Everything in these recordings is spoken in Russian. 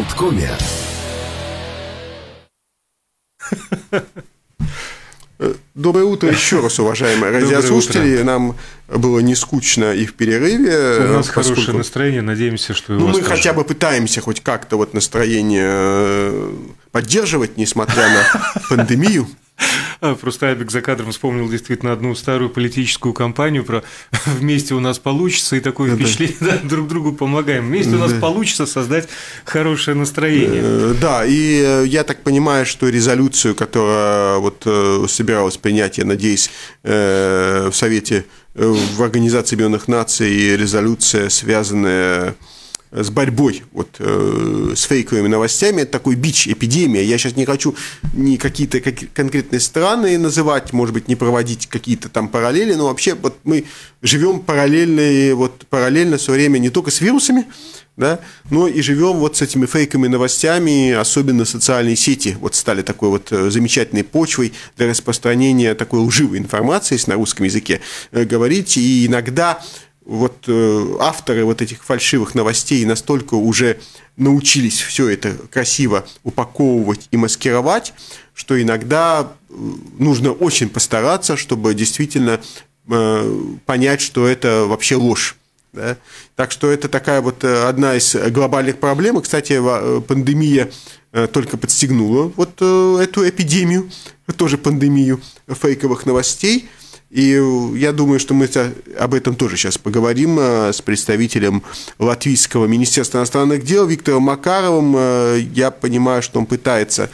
Болткоме. Доброе утро еще раз, уважаемые радиослушатели. Нам было не скучно и в перерыве. У нас поскольку... хорошее настроение, надеемся, что ну, мы тоже. хотя бы пытаемся хоть как-то вот настроение э, поддерживать, несмотря на пандемию. А, просто Абик за кадром вспомнил действительно одну старую политическую кампанию про «вместе у нас получится» и такое впечатление, да, друг другу помогаем. Вместе у нас получится создать хорошее настроение. Э, да, и э, я так понимаю, что резолюцию, которая вот э, собиралась принять, я надеюсь, в Совете в Организации Объединенных Наций резолюция, связанная с борьбой вот, э, с фейковыми новостями. Это такой бич, эпидемия. Я сейчас не хочу ни какие-то как, конкретные страны называть, может быть, не проводить какие-то там параллели, но вообще вот мы живем параллельно, вот, параллельно все время не только с вирусами, да, но и живем вот с этими фейковыми новостями, особенно социальные сети вот стали такой вот э, замечательной почвой для распространения такой лживой информации, если на русском языке э, говорить, и иногда вот э, авторы вот этих фальшивых новостей настолько уже научились все это красиво упаковывать и маскировать, что иногда э, нужно очень постараться, чтобы действительно э, понять, что это вообще ложь. Да? Так что это такая вот одна из глобальных проблем. И, кстати, пандемия только подстегнула вот эту эпидемию, тоже пандемию фейковых новостей – и я думаю, что мы об этом тоже сейчас поговорим э, с представителем Латвийского Министерства иностранных дел Виктором Макаровым. Э, я понимаю, что он пытается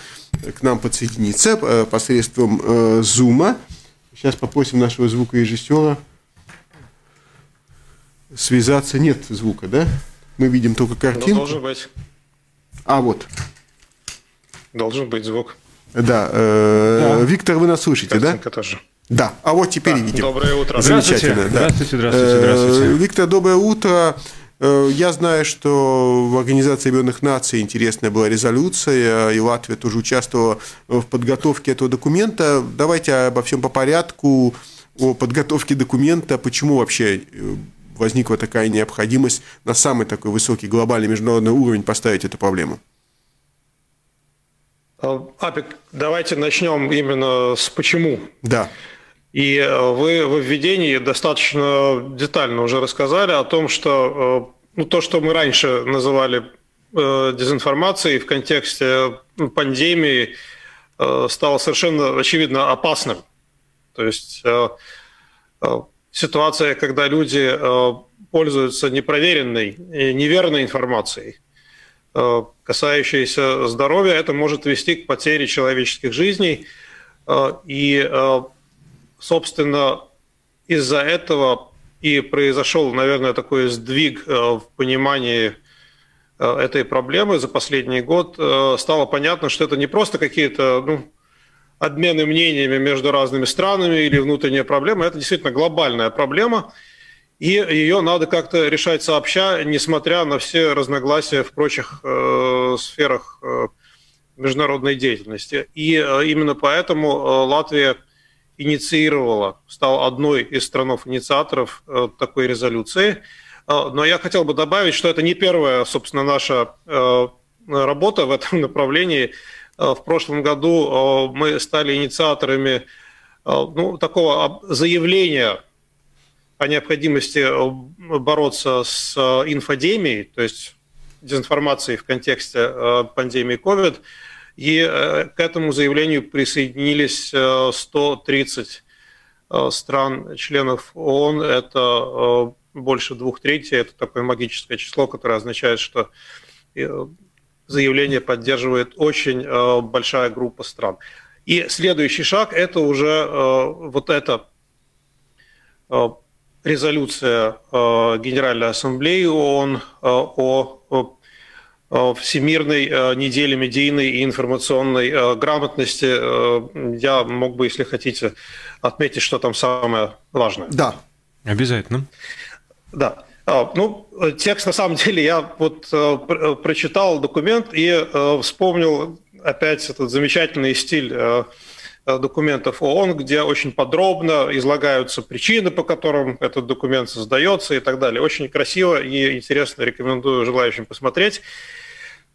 к нам подсоединиться э, посредством Зума. Сейчас попросим нашего звукорежиссера связаться. Нет звука, да? Мы видим только ну, картинку. Должен быть. А, вот. Должен быть звук. Да. да. Виктор, вы нас слышите, Картинка да? тоже. Да, а вот теперь да, видим. Доброе утро. Замечательно. Здравствуйте, да. здравствуйте, здравствуйте, здравствуйте. Э, Виктор, доброе утро. Э, я знаю, что в Организации Объединенных Наций интересная была резолюция, и Латвия тоже участвовала в подготовке этого документа. Давайте обо всем по порядку, о подготовке документа, почему вообще э, возникла такая необходимость на самый такой высокий глобальный международный уровень поставить эту проблему. Апик, давайте начнем именно с почему. Да. И э, вы в введении достаточно детально уже рассказали о том, что э, ну, то, что мы раньше называли э, дезинформацией в контексте пандемии, стало совершенно очевидно опасным. То есть ситуация, когда люди пользуются непроверенной, неверной информацией, касающейся здоровья, это может вести к потере человеческих жизней. И собственно, из-за этого и произошел, наверное, такой сдвиг э, в понимании э, этой проблемы за последний год. Э, стало понятно, что это не просто какие-то ну, обмены мнениями между разными странами или внутренняя проблема, это действительно глобальная проблема, и ее надо как-то решать сообща, несмотря на все разногласия в прочих э, сферах э, международной деятельности. И э, именно поэтому э, Латвия инициировала, стал одной из странов-инициаторов э, такой резолюции. Э, но я хотел бы добавить, что это не первая, собственно, наша э, работа в этом направлении. В прошлом году мы стали инициаторами ну, такого заявления о необходимости бороться с инфодемией, то есть дезинформацией в контексте пандемии COVID – и э, к этому заявлению присоединились 130 э, э, стран, членов ООН. Это больше двух третей. Это такое магическое число, которое означает, что заявление поддерживает очень большая группа стран. И следующий шаг – это уже вот эта резолюция Генеральной Ассамблеи ООН о Всемирной э, недели медийной и информационной э, грамотности. Я мог бы, если хотите, отметить, что там самое важное. Да. Обязательно. Да. Ну, текст, на самом деле, я вот прочитал документ и вспомнил опять этот замечательный стиль документов ООН, где очень подробно излагаются причины, по которым этот документ создается и так далее. Очень красиво и интересно, рекомендую желающим посмотреть.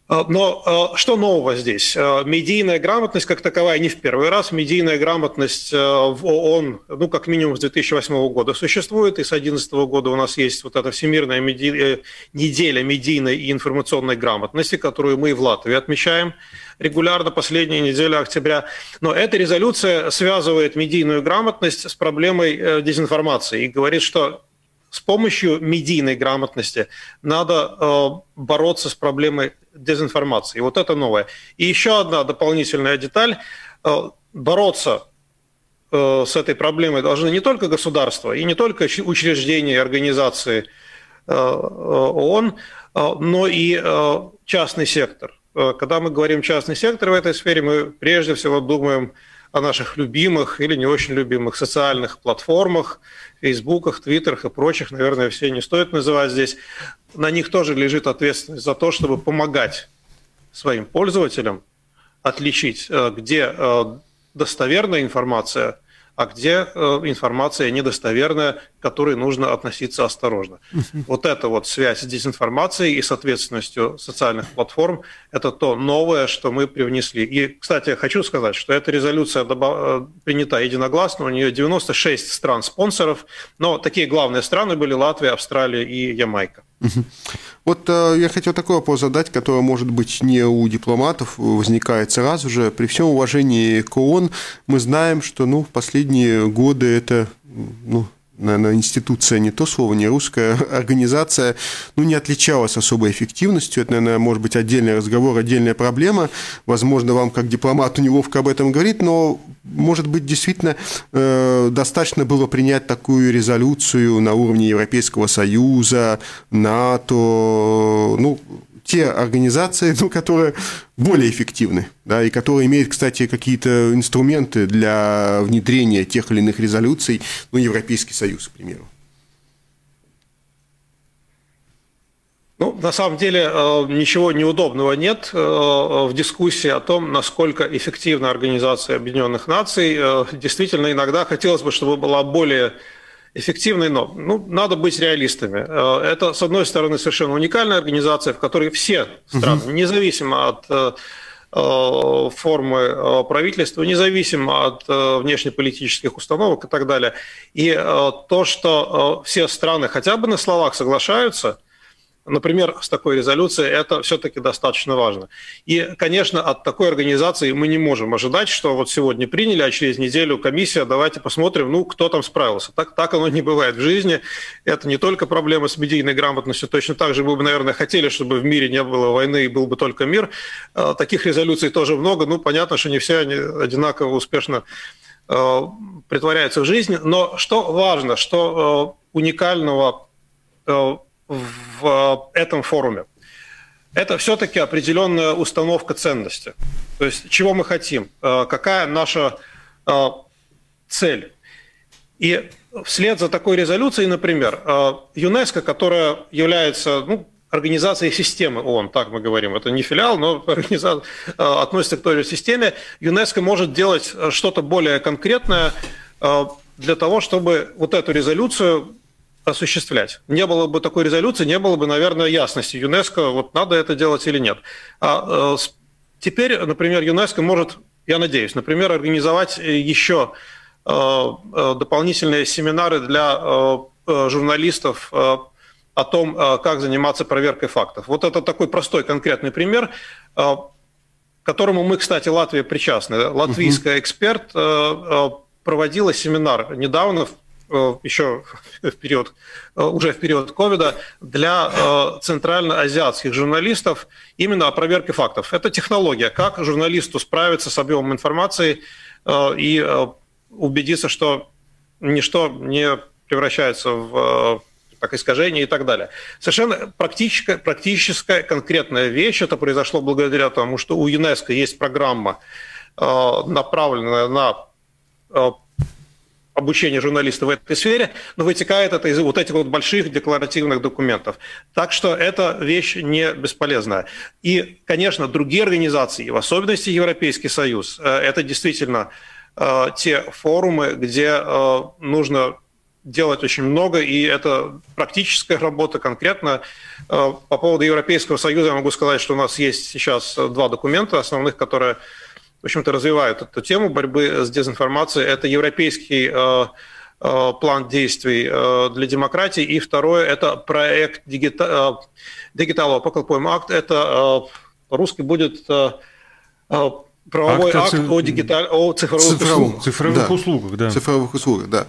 А, но а, что нового здесь? А, медийная грамотность как таковая не в первый раз. Медийная грамотность в ООН, ну, как минимум с 2008 года существует, и с 2011 года у нас есть вот эта Всемирная меди... Э, неделя медийной и информационной грамотности, которую мы в Латвии отмечаем регулярно последние недели октября. Но эта резолюция связывает медийную грамотность с проблемой э, дезинформации и говорит, что с помощью медийной грамотности надо э, бороться с проблемой дезинформации. Вот это новое. И еще одна дополнительная деталь. Э, бороться э, с этой проблемой должны не только государства и не только учреждения и организации э, ООН, э, но и э, частный сектор. Э, когда мы говорим частный сектор в этой сфере, мы прежде всего думаем о наших любимых или не очень любимых социальных платформах, фейсбуках, твиттерах и прочих, наверное, все не стоит называть здесь. На них тоже лежит ответственность за то, чтобы помогать своим пользователям отличить, э, где э, достоверная информация а где э, информация недостоверная, к которой нужно относиться осторожно. Вот эта вот связь с дезинформацией и с ответственностью социальных платформ – это то новое, что мы привнесли. И, кстати, хочу сказать, что эта резолюция э, принята единогласно, у нее 96 стран-спонсоров, но такие главные страны были Латвия, Австралия и Ямайка. Вот э, я хотел такой вопрос задать, который, может быть, не у дипломатов возникает сразу же. При всем уважении к ООН мы знаем, что ну, в последние годы это ну, наверное, институция не то слово, не русская организация, ну, не отличалась особой эффективностью. Это, наверное, может быть отдельный разговор, отдельная проблема. Возможно, вам как дипломату неловко об этом говорить, но, может быть, действительно э, достаточно было принять такую резолюцию на уровне Европейского Союза, НАТО, ну, те организации, ну, которые более эффективны, да, и которые имеют, кстати, какие-то инструменты для внедрения тех или иных резолюций, ну, Европейский Союз, к примеру. Ну, на самом деле э, ничего неудобного нет э, в дискуссии о том, насколько эффективна Организация Объединенных Наций. Э, действительно, иногда хотелось бы, чтобы была более эффективной, но ну, надо быть реалистами. Э, это, с одной стороны, совершенно уникальная организация, в которой все страны, независимо от э, э, формы правительства, независимо от внешнеполитических установок и так далее. И то, что все страны хотя бы на словах соглашаются – например, с такой резолюцией, это все-таки достаточно важно. И, конечно, от такой организации мы не можем ожидать, что вот сегодня приняли, а через неделю комиссия, давайте посмотрим, ну, кто там справился. Так, так оно не бывает в жизни. Это не только проблема с медийной грамотностью, точно так же мы бы, наверное, хотели, чтобы в мире не было войны и был бы только мир. А, таких резолюций тоже много. Ну, понятно, что не все они одинаково успешно а, притворяются в жизнь. Но что важно, что а, уникального в э, этом форуме. Это все-таки определенная установка ценности. То есть чего мы хотим, э, какая наша э, цель. И вслед за такой резолюцией, например, ЮНЕСКО, которая является ну, организацией системы ООН, так мы говорим, это не филиал, но относится к той же системе, ЮНЕСКО может делать что-то более конкретное для того, чтобы вот эту резолюцию осуществлять. Не было бы такой резолюции, не было бы, наверное, ясности ЮНЕСКО, вот надо это делать или нет. А э, теперь, например, юНЕСКО может, я надеюсь, например, организовать еще э, э, дополнительные семинары для э, э журналистов э, о том, как заниматься проверкой фактов. Вот это такой простой конкретный пример, к которому мы, кстати, Латвия причастны. Латвийская эксперт проводила семинар недавно Э, еще в период, э, уже в период ковида для э, центральноазиатских журналистов именно о проверке фактов. Это технология, как журналисту справиться с объемом информации и убедиться, что ничто не превращается в как искажение и так далее. Совершенно практическая, практическая конкретная вещь. Это произошло благодаря тому, что у ЮНЕСКО есть программа, направленная на обучение журналистов в этой сфере, но вытекает это из вот этих вот больших декларативных документов. Так что эта вещь не бесполезная. И, конечно, другие организации, в особенности Европейский Союз, э, это действительно э, те форумы, где э, нужно делать очень много, и это практическая работа конкретно. По поводу Европейского Союза я могу сказать, что у нас есть сейчас два документа основных, которые, в общем-то, развивают эту тему борьбы с дезинформацией. Это европейский план действий для демократии, и второе – это проект Digital Apocalypse Act. Это по-русски будет Правовой акт, акт о, дигиталь... о цифровых, цифровых услугах. Цифровых да. услугах, да. Цифровых услугах, да.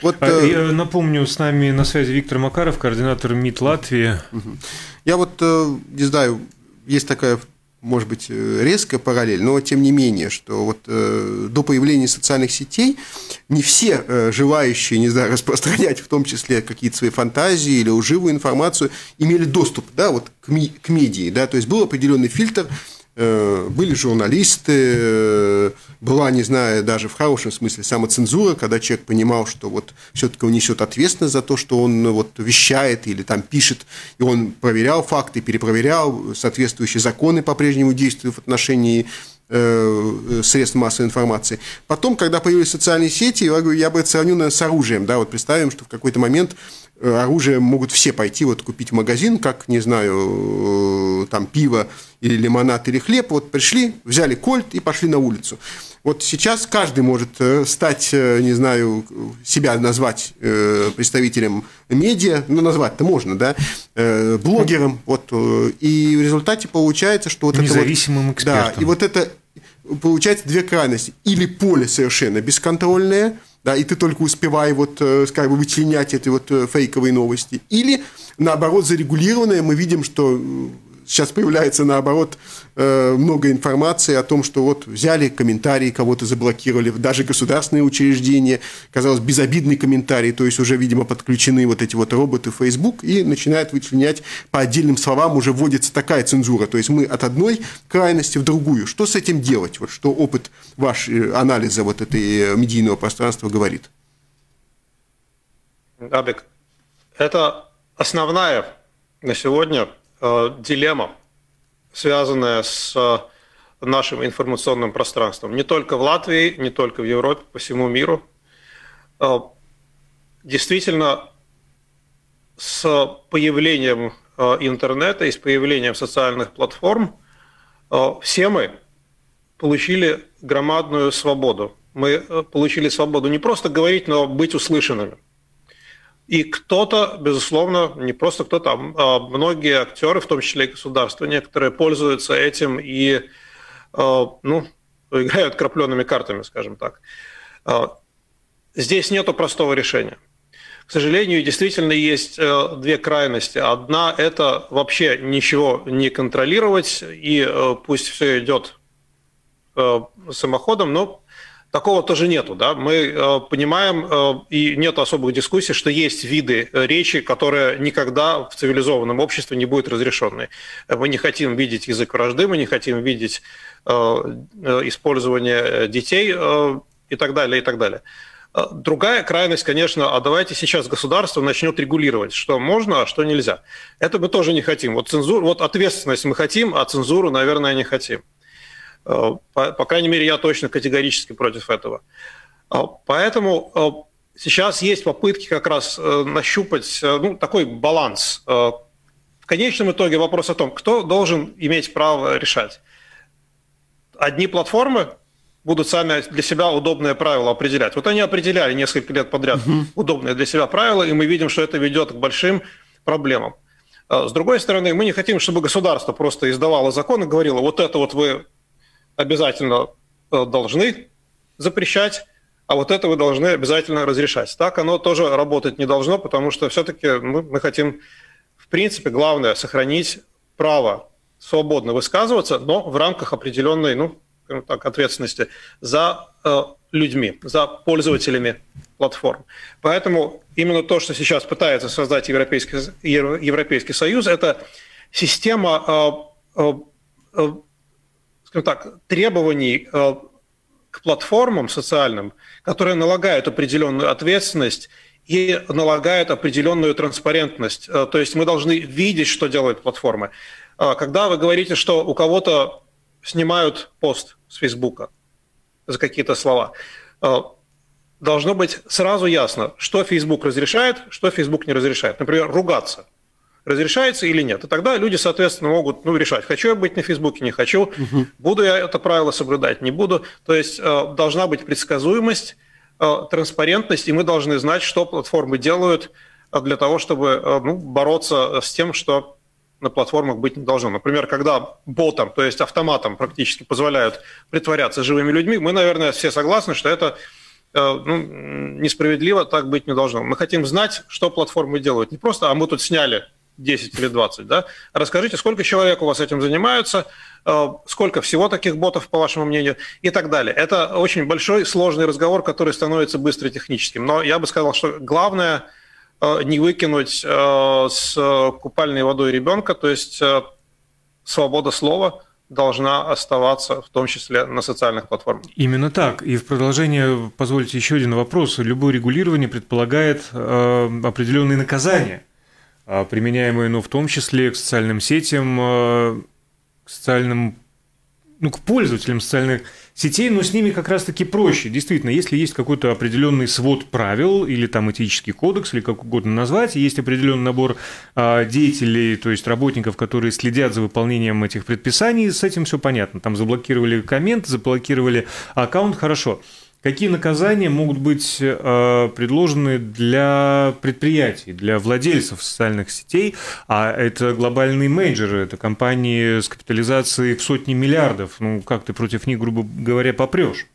Вот, а, э... Я напомню, с нами на связи Виктор Макаров, координатор МИД Латвии. Я вот э, не знаю, есть такая, может быть, э, резкая параллель, но тем не менее, что вот э, до появления социальных сетей не все э, желающие, не знаю, распространять в том числе какие-то свои фантазии или лживую информацию имели доступ, да, вот к, ми- к медии, да, то есть был определенный фильтр, были журналисты, э, была, не знаю, даже в хорошем смысле самоцензура, когда человек понимал, что вот все-таки он несет ответственность за то, что он ну, вот вещает или там пишет, и он проверял факты, перепроверял, соответствующие законы по-прежнему действуют в отношении э, средств массовой информации. Потом, когда появились социальные сети, я, говорю, я бы это сравнил наверное, с оружием. Да, вот представим, что в какой-то момент оружие могут все пойти вот купить в магазин, как, не знаю, там пиво или лимонад или хлеб, вот пришли, взяли кольт и пошли на улицу. Вот сейчас каждый может э, стать, э, не знаю, себя назвать э, представителем медиа, ну, назвать-то можно, да, блогером, вот, и в результате получается, что вот Независимым это вот, экспертом. Да, и вот это получается две крайности. Или поле совершенно бесконтрольное, да, и ты только успевай вот, как бы, вычленять эти вот фейковые новости. Или, наоборот, зарегулированное, мы видим, что сейчас появляется, наоборот, э, много информации о том, что вот взяли комментарии, кого-то заблокировали, даже государственные учреждения, казалось, безобидный комментарий, то есть уже, видимо, подключены вот эти вот роботы Facebook и начинают вычленять по отдельным словам, уже вводится такая цензура, то есть мы от одной крайности в другую. Что с этим делать? Вот что опыт ваш э, анализа вот этой э, медийного пространства говорит? Абик, это основная на сегодня Э, дилемма, связанная с э, нашим информационным пространством. Не только в Латвии, не только в Европе, по всему миру. Э, действительно, с появлением интернета и с появлением социальных платформ все мы получили громадную свободу. Мы получили свободу не просто говорить, но быть услышанными – и кто-то, безусловно, не просто кто-то, а многие актеры, в том числе и государства, некоторые пользуются этим и а, ну, играют крапленными картами, скажем так. А, здесь нету простого решения. К сожалению, действительно есть две крайности. Одна – это вообще ничего не контролировать, и пусть все идет самоходом, но Такого тоже нету, да. Мы э, понимаем, э, и нет особых дискуссий, что есть виды э, речи, которые никогда в цивилизованном обществе не будут разрешенной. Мы не хотим видеть язык вражды, мы не хотим видеть использование детей и так далее, и так далее. Другая крайность, конечно, а давайте сейчас государство начнет регулировать, что можно, а что нельзя. Это мы тоже не хотим. Вот цензуру, вот ответственность мы хотим, а цензуру, наверное, не хотим. Э, по, по крайней мере, я точно категорически против этого. Э, поэтому э, сейчас есть попытки как раз нащупать ну, такой баланс. В конечном итоге вопрос о том, кто должен иметь право решать. Одни платформы будут сами для себя удобные правила определять. Вот они определяли несколько лет подряд uh-huh. удобные для себя правила, и мы видим, что это ведет к большим проблемам. С другой стороны, мы не хотим, чтобы государство просто издавало закон и говорило, вот это вот вы обязательно э, должны запрещать, а вот это вы должны обязательно разрешать. Так оно тоже работать не должно, потому что все-таки мы, мы хотим, в принципе, главное, сохранить право свободно высказываться, но в рамках определенной, ну, так, ответственности за э, людьми, за пользователями платформ. Поэтому именно то, что сейчас пытается создать Европейский, Европейский Союз, это система э, э, э скажем так, требований э, к платформам социальным, которые налагают определенную ответственность и налагают определенную транспарентность. Э, то есть мы должны видеть, что делают платформы. Э, когда вы говорите, что у кого-то снимают пост с Фейсбука за какие-то слова, должно быть сразу ясно, что Facebook разрешает, что Facebook не разрешает. Например, ругаться разрешается или нет. И тогда люди, соответственно, могут ну, решать, хочу я быть на Фейсбуке, не хочу, буду я это правило соблюдать, не буду. То есть э, должна быть предсказуемость, э, транспарентность, и мы должны знать, что платформы делают для того, чтобы ну, бороться с тем, что на платформах быть не должно. Например, когда ботам, то есть автоматом практически позволяют притворяться живыми людьми, мы, наверное, все согласны, что это э, ну, несправедливо, так быть не должно. Мы хотим знать, что платформы делают. Не просто, а мы тут сняли 10 или 20. Да? Расскажите, сколько человек у вас этим занимаются, э, сколько всего таких ботов, по вашему мнению, и так далее. Это очень большой, сложный разговор, который становится быстро техническим. Но я бы сказал, что главное – Э, не выкинуть э, с купальной водой ребенка, то есть свобода слова должна оставаться, в том числе на социальных платформах. Именно так. И в продолжение позвольте еще один вопрос. Любое регулирование предполагает определенные наказания, применяемые, ну, в том числе к социальным сетям, к социальным, ну, к пользователям социальных сетей, но с ними как раз-таки проще. Действительно, если есть какой-то определенный свод правил или там этический кодекс, или как угодно назвать, есть определенный набор а, деятелей, то есть работников, которые следят за выполнением этих предписаний, с этим все понятно. Там заблокировали коммент, заблокировали аккаунт, хорошо. Какие наказания могут быть э, предложены для предприятий, для владельцев социальных сетей? А это глобальные менеджеры, это компании с капитализацией в сотни миллиардов. Ну, как ты против них, грубо говоря, попрешь?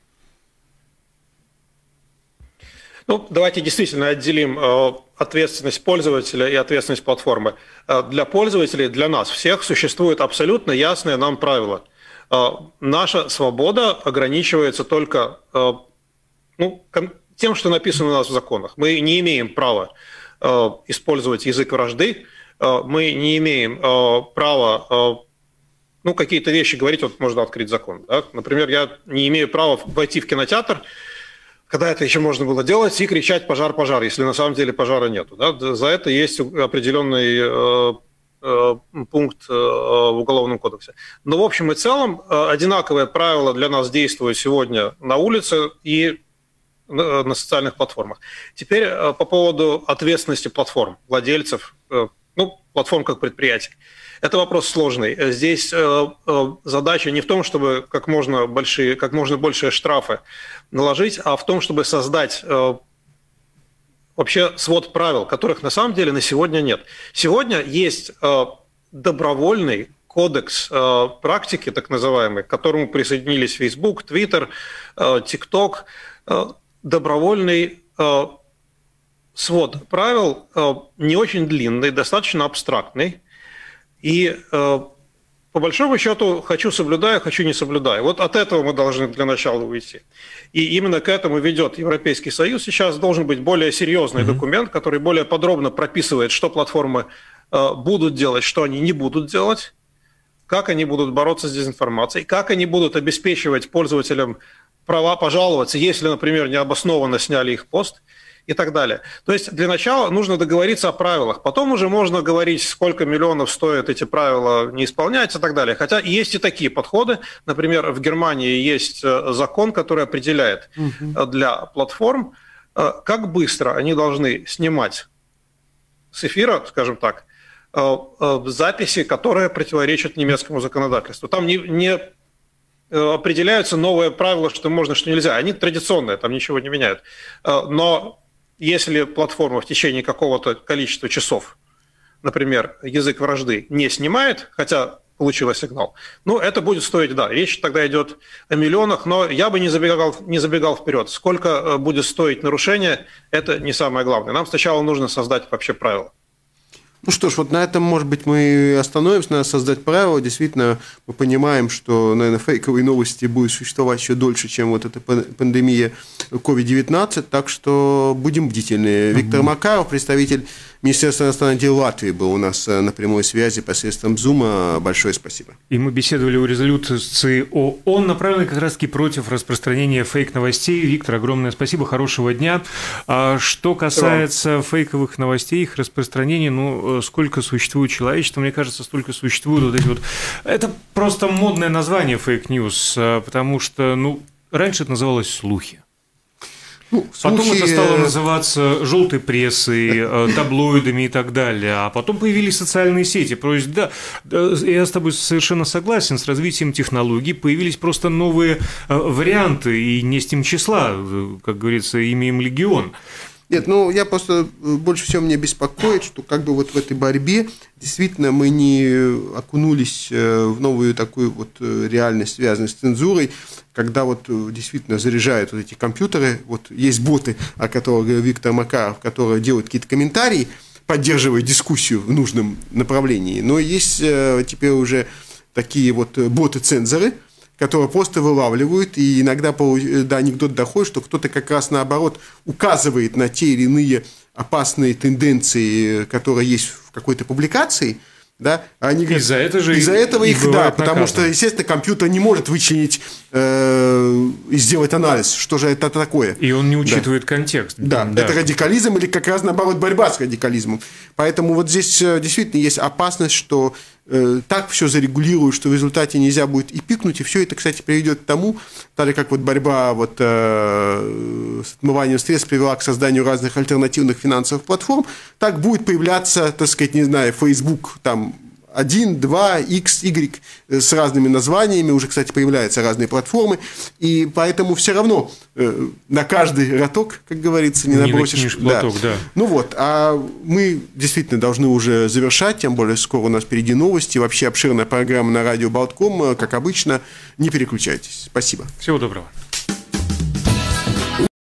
Ну, давайте действительно отделим э, ответственность пользователя и ответственность платформы. Э, для пользователей, для нас всех существует абсолютно ясное нам правило. Наша свобода ограничивается только ну, тем, что написано у нас в законах. Мы не имеем права э, использовать язык вражды, э, мы не имеем э, права э, ну, какие-то вещи говорить, вот можно открыть закон. Да? Например, я не имею права войти в кинотеатр, когда это еще можно было делать, и кричать «пожар, пожар», если на самом деле пожара нету. Да? За это есть определенный э, э, пункт в Уголовном кодексе. Но в общем и целом одинаковые правила для нас действуют сегодня на улице, и на социальных платформах. Теперь э, по поводу ответственности платформ, владельцев, э, ну, платформ как предприятий. Это вопрос сложный. Здесь э, задача не в том, чтобы как можно, большие, как можно больше штрафы наложить, а в том, чтобы создать вообще свод правил, которых на самом деле на сегодня нет. Сегодня есть добровольный кодекс практики, так называемый, к которому присоединились Facebook, Twitter, TikTok, добровольный э, свод правил э, не очень длинный, достаточно абстрактный. И э, по большому счету хочу соблюдаю, хочу не соблюдаю. Вот от этого мы должны для начала уйти. И именно к этому ведет Европейский Союз. Сейчас должен быть более серьезный mm-hmm. документ, который более подробно прописывает, что платформы э, будут делать, что они не будут делать, как они будут бороться с дезинформацией, как они будут обеспечивать пользователям права пожаловаться, если, например, необоснованно сняли их пост и так далее. То есть для начала нужно договориться о правилах. Потом уже можно говорить, сколько миллионов стоят эти правила не исполнять и так далее. Хотя есть и такие подходы. Например, в Германии есть э, закон, который определяет угу. для платформ, э, как быстро они должны снимать с эфира, скажем так, записи, которые противоречат немецкому законодательству. Там не, не Э, определяются новые правила, что можно, что нельзя. Они традиционные, там ничего не меняют. Э, но если платформа в течение какого-то количества часов, например, язык вражды не снимает, хотя получила сигнал, ну, это будет стоить, да, речь тогда идет о миллионах, но я бы не забегал, не забегал вперед. Сколько э, будет стоить нарушение, это не самое главное. Нам сначала нужно создать вообще правила. Ну что ж, вот на этом, может быть, мы остановимся, надо создать правила. Действительно, мы понимаем, что, наверное, фейковые новости будут существовать еще дольше, чем вот эта пандемия COVID-19, так что будем бдительны. Виктор Макаров, представитель Министерство иностранных дел Латвии был у нас э, на прямой связи посредством Зума. Большое спасибо. И мы беседовали о резолюции ООН, направленной как раз-таки против распространения фейк-новостей. Виктор, огромное спасибо, хорошего дня. А что касается фейковых новостей, их распространения, ну, э, сколько существует человечество, мне кажется, столько существует вот эти вот... Это просто модное название fake news, э, потому что, ну, раньше это называлось слухи. Ну, потом слухи... это стало называться желтой прессой, э, таблоидами и так далее. А потом появились социальные сети. То есть, да, я с тобой совершенно согласен, с развитием технологий появились просто новые э, варианты, и не с тем числа, э, как говорится, имеем легион. Нет, ну я просто больше всего меня беспокоит, что как бы вот в этой борьбе действительно мы не окунулись в новую такую вот реальность, связанную с цензурой, когда вот э, действительно заряжают вот эти компьютеры, вот есть боты, о которых говорил Виктор Макаров, которые делают какие-то комментарии, поддерживают дискуссию в нужном направлении. Но есть э, теперь уже такие вот боты-цензоры, которые просто вылавливают, и иногда до анекдот доходит, что кто-то как раз наоборот указывает на те или иные опасные тенденции, которые есть в какой-то публикации – да, они говорят, из-за этого же из-за этого их, да, потому что, естественно, компьютер не может вычленить э, и сделать анализ, что же это такое. И он не учитывает да. контекст. Да, да, это радикализм или как раз наоборот борьба с радикализмом. Поэтому вот здесь э, действительно есть опасность, что Э, так все зарегулируют, что в результате нельзя будет и пикнуть, и все это, кстати, приведет к тому, так же как вот борьба вот, э, с отмыванием средств привела к созданию разных альтернативных финансовых платформ, так будет появляться, так сказать, не знаю, Facebook, там, 1, 2, X, Y с разными названиями, уже, кстати, появляются разные платформы, и поэтому все равно э, на каждый роток, как говорится, не, не набросишь. Платок, да. да. Ну вот, а мы действительно должны уже завершать, тем более скоро у нас впереди новости, вообще обширная программа на радио Болтком, как обычно, не переключайтесь. Спасибо. Всего доброго.